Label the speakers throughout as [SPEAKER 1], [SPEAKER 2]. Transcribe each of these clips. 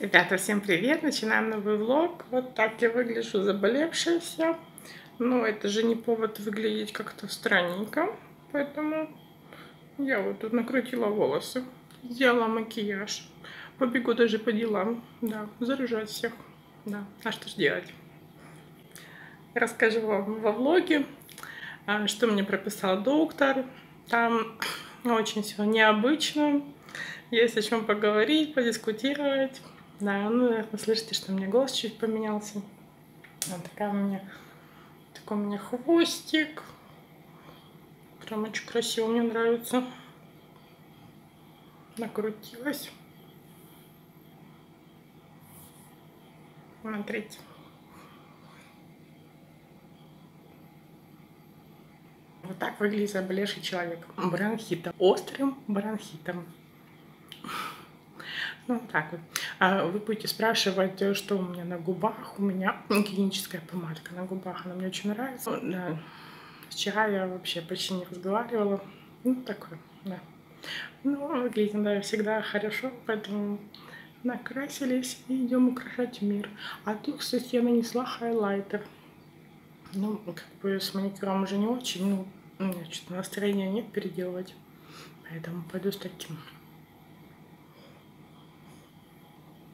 [SPEAKER 1] Ребята, всем привет! Начинаем новый влог. Вот так я выгляжу заболевшая вся. Но это же не повод выглядеть как-то странненько. Поэтому я вот тут накрутила волосы. Сделала макияж. Побегу даже по делам. Да, заряжать всех. Да, а что ж делать? Расскажу вам во влоге, а, что мне прописал доктор. Там очень все необычно. Есть о чем поговорить, подискутировать. Да, ну, наверное, слышите, что у меня голос чуть поменялся. Вот такая у меня, такой у меня хвостик. Прям очень красиво, мне нравится. Накрутилась. Смотрите. Вот так выглядит заболевший человек. Бронхитом. Острым бронхитом. Ну, так вот. А вы будете спрашивать, э, что у меня на губах. У меня клиническая помадка на губах. Она мне очень нравится. Да. Вчера я вообще почти не разговаривала. Ну, такое, да. Ну, выглядит, да, всегда хорошо, поэтому накрасились и идем украшать мир. А тут, кстати, я нанесла хайлайтер. Ну, как бы с маникюром уже не очень, ну, у меня что-то настроения нет переделывать. Поэтому пойду с таким.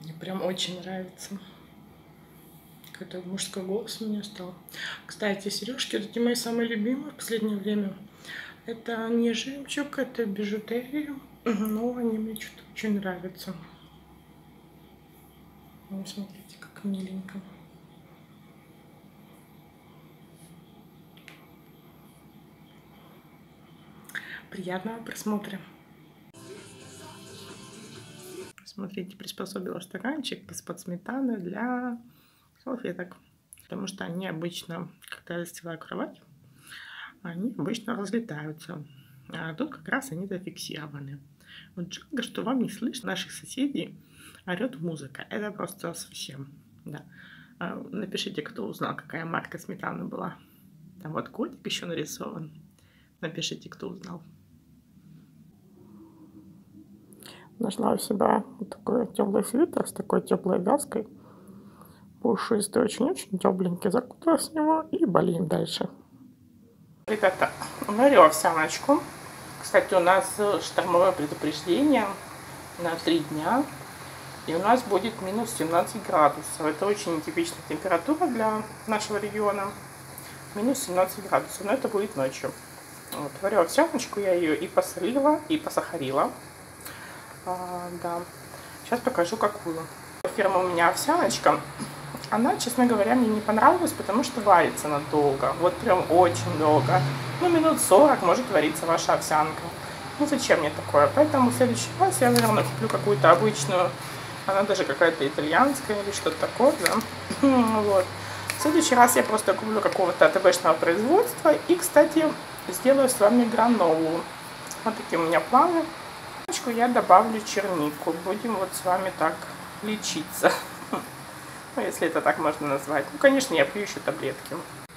[SPEAKER 1] Мне прям очень нравится. Какой-то мужской голос у меня стал. Кстати, сережки, вот эти мои самые любимые в последнее время. Это не жемчуг, это бижутерия. Но они мне что-то очень нравятся. Ну, смотрите, как миленько. Приятного просмотра. Смотрите, приспособила стаканчик из-под сметаны для салфеток. Потому что они обычно, когда я застилаю кровать, они обычно разлетаются. А тут как раз они зафиксированы. Вот жалко, что вам не слышно наших соседей орет музыка. Это просто совсем, да. А, напишите, кто узнал, какая марка сметаны была. Там вот котик еще нарисован. Напишите, кто узнал. Нашла у себя вот такой теплый свитер с такой теплой вязкой. Пушистый, очень-очень тепленький. Закуталась в него и болеем дальше. Ребята, варю овсяночку. Кстати, у нас штормовое предупреждение на три дня. И у нас будет минус 17 градусов. Это очень нетипичная температура для нашего региона. Минус 17 градусов. Но это будет ночью. Вот, варю овсяночку. Я ее и посолила, и посахарила. А, да. Сейчас покажу, какую. Фирма у меня овсяночка. Она, честно говоря, мне не понравилась, потому что варится она долго. Вот прям очень долго. Ну, минут 40 может вариться ваша овсянка. Ну, зачем мне такое? Поэтому в следующий раз я, наверное, куплю какую-то обычную. Она даже какая-то итальянская или что-то такое, да. вот. В следующий раз я просто куплю какого-то АТБшного производства. И, кстати, сделаю с вами гранолу. Вот такие у меня планы я добавлю чернику. Будем вот с вами так лечиться. Ну, если это так можно назвать. Ну, конечно, я пью еще таблетки.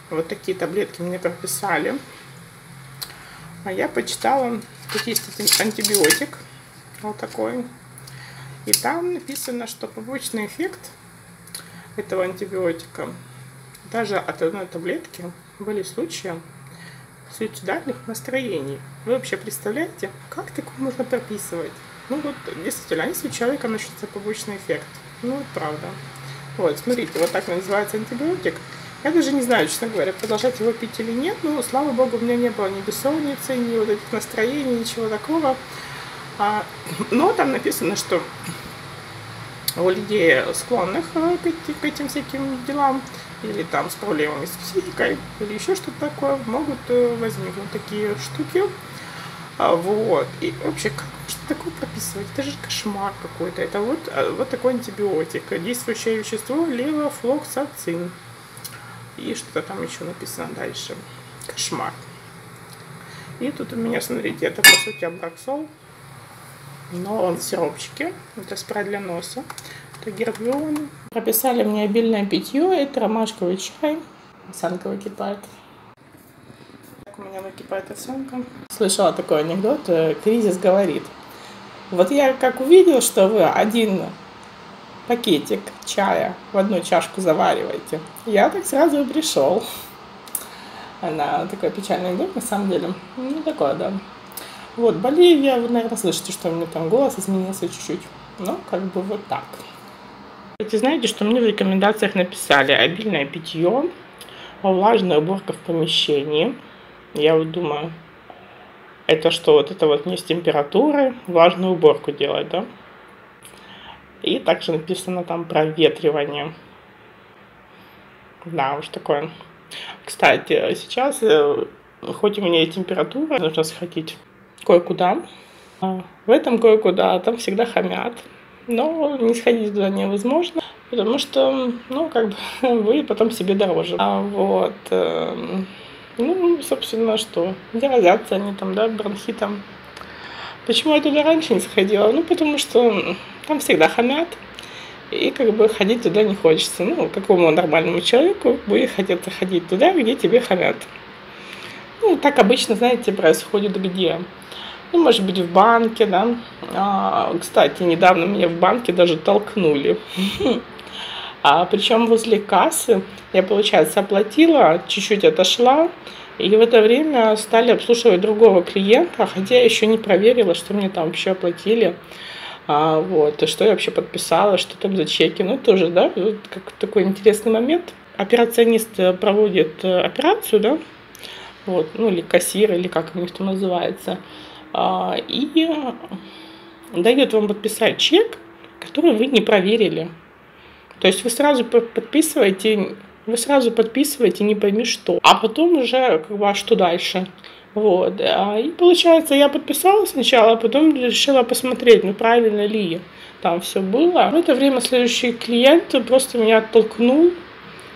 [SPEAKER 1] Вот такие таблетки мне прописали. А я почитала, тут есть антибиотик. Вот такой. И там написано, что побочный эффект этого антибиотика даже от одной таблетки были случаи суицидальных настроений. Вы вообще представляете, как такое можно прописывать? Ну вот, действительно, если у человека начнется побочный эффект. Ну, вот правда. Вот, смотрите, вот так называется антибиотик. Я даже не знаю, честно говоря, продолжать его пить или нет. Но, слава богу, у меня не было ни бессонницы, ни вот этих настроений, ничего такого. А, но там написано, что у людей склонных э, к этим всяким делам или там с проблемами с психикой, или еще что-то такое, могут э, возникнуть такие штуки. А, вот. И вообще, как что такое прописывать? Это же кошмар какой-то. Это вот, а, вот такой антибиотик. Действующее вещество левофлоксацин. И что-то там еще написано дальше. Кошмар. И тут у меня, смотрите, это по сути абраксол. Но он в. Это спрей для носа. Это гербион. Прописали мне обильное питье. Это ромашковый чай. Овсянка выкипает. Так у меня выкипает овсянка. Слышала такой анекдот. Э, кризис говорит. Вот я как увидел, что вы один пакетик чая в одну чашку завариваете. Я так сразу и пришел. Она такой печальный дом, на самом деле. Ну, такое, да. Вот, Боливия, вы, наверное, слышите, что у меня там голос изменился чуть-чуть. Ну, как бы вот так. Кстати, знаете, что мне в рекомендациях написали? Обильное питье, влажная уборка в помещении. Я вот думаю, это что, вот это вот не с температуры, влажную уборку делать, да? И также написано там проветривание. Да, уж такое. Кстати, сейчас, э, хоть у меня и температура, нужно сходить кое-куда. А в этом кое-куда, там всегда хамят. Но не сходить туда невозможно, потому что, ну, как бы, вы потом себе дороже. А вот, э, ну, собственно, что, заразятся они там, да, бронхитом. Почему я туда раньше не сходила? Ну, потому что там всегда хамят, и как бы ходить туда не хочется. Ну, какому нормальному человеку будет хотеться ходить туда, где тебе хамят. Ну, так обычно, знаете, происходит где? Ну, может быть, в банке, да. А, кстати, недавно меня в банке даже толкнули. А причем возле кассы я, получается, оплатила, чуть-чуть отошла, и в это время стали обслуживать другого клиента, хотя я еще не проверила, что мне там вообще оплатили. А, вот, и что я вообще подписала, что там за чеки. Ну, тоже, да, вот как такой интересный момент. Операционист проводит э, операцию, да, вот, ну, или кассир, или как у них там называется, и дает вам подписать чек, который вы не проверили. То есть вы сразу подписываете, вы сразу подписываете не пойми что, а потом уже как бы а что дальше. Вот. А, и получается, я подписала сначала, а потом решила посмотреть, ну правильно ли там все было. В это время следующий клиент просто меня оттолкнул.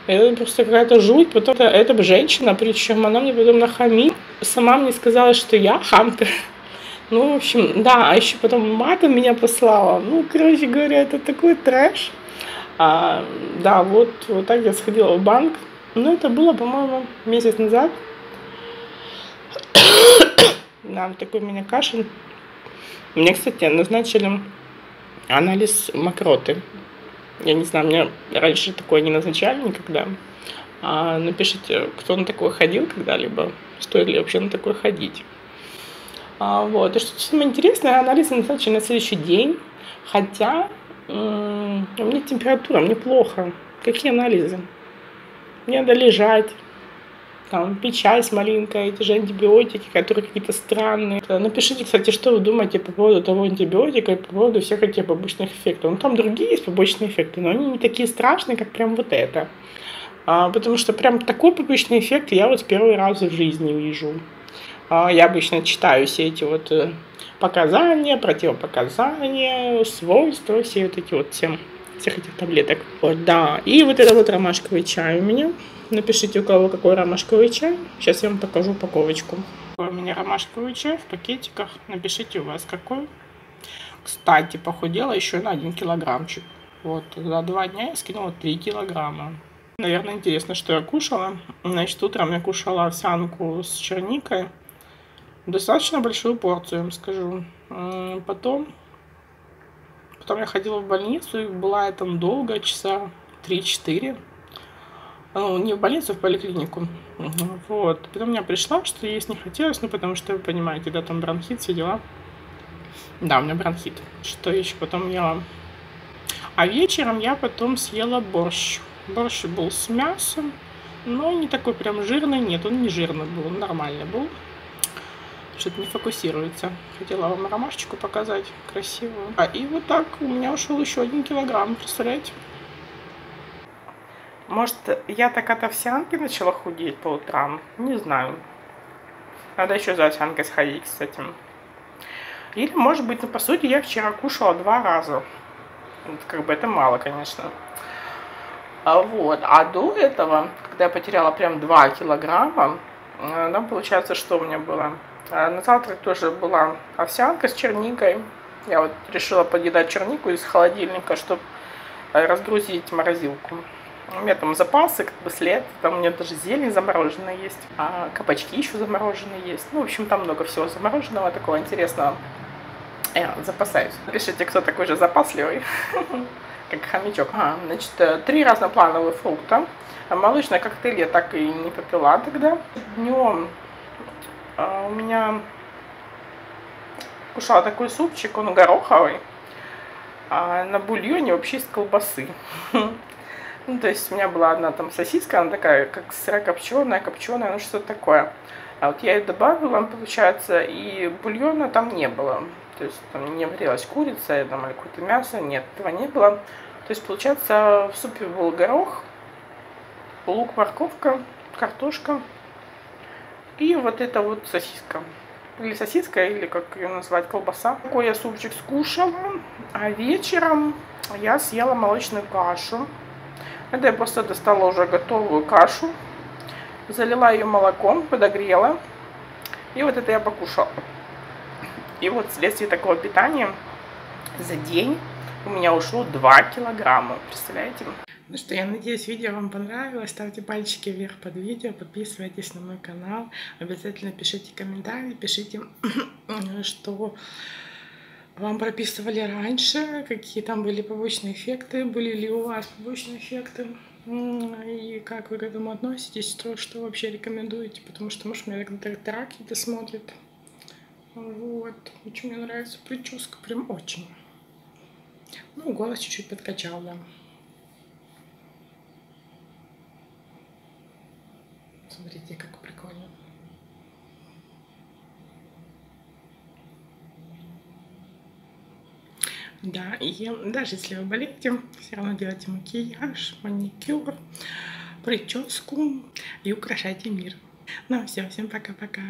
[SPEAKER 1] Это просто какая-то жуть. Потом это, это женщина, причем она мне потом нахамит. Сама мне сказала, что я хамка. Ну, в общем, да, а еще потом матом меня послала. Ну, короче говоря, это такой трэш. А, да, вот, вот так я сходила в банк. Ну, это было, по-моему, месяц назад. да, такой у меня кашель. Мне, кстати, назначили анализ мокроты. Я не знаю, мне раньше такое не назначали никогда. А напишите, кто на такое ходил когда-либо, стоит ли вообще на такое ходить. А, вот. И что самое интересное, анализ назначили на следующий день, хотя у меня температура, мне плохо. Какие анализы? Мне надо лежать, там, печать маленькая, эти же антибиотики, которые какие-то странные. Напишите, кстати, что вы думаете по поводу того антибиотика и по поводу всех этих побочных эффектов. Ну, там другие есть побочные эффекты, но они не такие страшные, как прям вот это. А, потому что прям такой побочный эффект я вот первый раз в жизни вижу. А, я обычно читаю все эти вот э, показания, противопоказания, свойства, все вот эти вот всем, всех этих таблеток. Вот, да. И вот это вот ромашковый чай у меня. Напишите, у кого какой ромашковый чай. Сейчас я вам покажу упаковочку. У меня ромашковый чай в пакетиках. Напишите у вас какой. Кстати, похудела еще на 1 килограммчик. Вот, за два дня я скинула 3 килограмма. Наверное, интересно, что я кушала. Значит, утром я кушала овсянку с черникой. Достаточно большую порцию, я вам скажу. Потом, потом я ходила в больницу, и была я там долго, часа 3-4 ну, не в больницу, а в поликлинику. Вот. Потом я пришла, что есть не хотелось, ну, потому что, вы понимаете, да, там бронхит, все дела. Да, у меня бронхит. Что еще потом ела? А вечером я потом съела борщ. Борщ был с мясом, но не такой прям жирный. Нет, он не жирный был, он нормальный был. Что-то не фокусируется. Хотела вам ромашечку показать красивую. А и вот так у меня ушел еще один килограмм, представляете? Может, я так от овсянки начала худеть по утрам? Не знаю. Надо еще за овсянкой сходить, кстати. Или, может быть, ну, по сути, я вчера кушала два раза. Вот, как бы это мало, конечно. А, вот. А до этого, когда я потеряла прям 2 килограмма, там получается, что у меня было? А, на завтрак тоже была овсянка с черникой. Я вот решила подъедать чернику из холодильника, чтобы разгрузить морозилку. У меня там запасы, как бы след, там у меня даже зелень замороженная есть, а кабачки еще замороженные есть. Ну, в общем, там много всего замороженного, такого интересного. Я запасаюсь. Пишите, кто такой же запасливый. как хомячок. А, значит, три разноплановых фрукта. Молочный коктейль я так и не попила тогда. Днем у меня кушала такой супчик, он гороховый. А на бульоне вообще из колбасы. Ну, то есть у меня была одна там сосиска, она такая, как сырокопченая, копченая, ну что-то такое. А вот я ее добавила, получается, и бульона там не было. То есть там не варилась курица там, или какое-то мясо, нет, этого не было. То есть, получается, в супе был горох, лук, морковка, картошка и вот эта вот сосиска. Или сосиска, или как ее назвать, колбаса. Такой я супчик скушала, а вечером я съела молочную кашу. Это я просто достала уже готовую кашу, залила ее молоком, подогрела, и вот это я покушала. И вот вследствие такого питания за день у меня ушло 2 килограмма, представляете? Ну что, я надеюсь, видео вам понравилось. Ставьте пальчики вверх под видео, подписывайтесь на мой канал. Обязательно пишите комментарии, пишите, что вам прописывали раньше, какие там были побочные эффекты, были ли у вас побочные эффекты, и как вы к этому относитесь, то, что вообще рекомендуете, потому что, может, меня доктора какие-то смотрят. Вот, очень мне нравится прическа, прям очень. Ну, голос чуть-чуть подкачал, да. Смотрите, как прикольно. Да, и даже если вы болеете, все равно делайте макияж, маникюр, прическу и украшайте мир. Ну все, всем пока-пока.